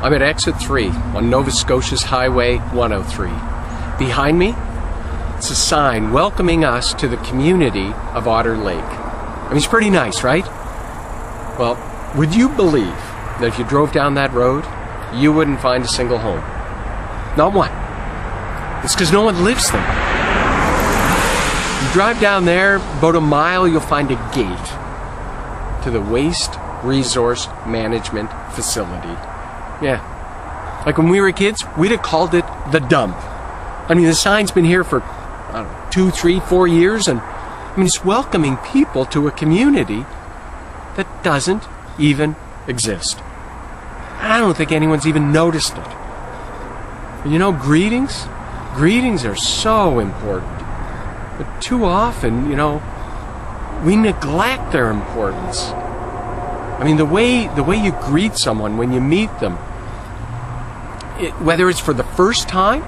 I'm at exit 3 on Nova Scotia's Highway 103. Behind me, it's a sign welcoming us to the community of Otter Lake. I mean, it's pretty nice, right? Well, would you believe that if you drove down that road, you wouldn't find a single home? Not one. It's because no one lives there. You drive down there, about a mile, you'll find a gate to the Waste Resource Management Facility. Yeah. Like when we were kids, we'd have called it the dump. I mean, the sign's been here for, I don't know, two, three, four years, and I mean, it's welcoming people to a community that doesn't even exist. I don't think anyone's even noticed it. You know, greetings? Greetings are so important. But too often, you know, we neglect their importance. I mean, the way the way you greet someone when you meet them, it, whether it's for the first time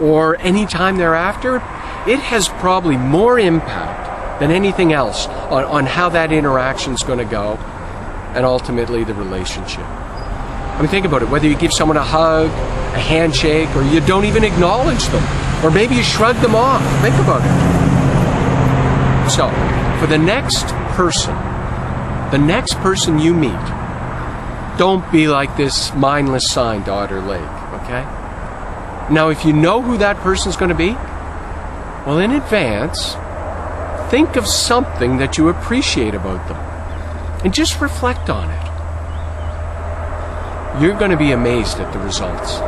or any time thereafter, it has probably more impact than anything else on, on how that interaction is going to go and ultimately the relationship. I mean, think about it. Whether you give someone a hug, a handshake, or you don't even acknowledge them, or maybe you shrug them off. Think about it. So, for the next person, the next person you meet, don't be like this mindless sign Otter Lake, okay? Now, if you know who that person's going to be, well, in advance, think of something that you appreciate about them and just reflect on it. You're going to be amazed at the results.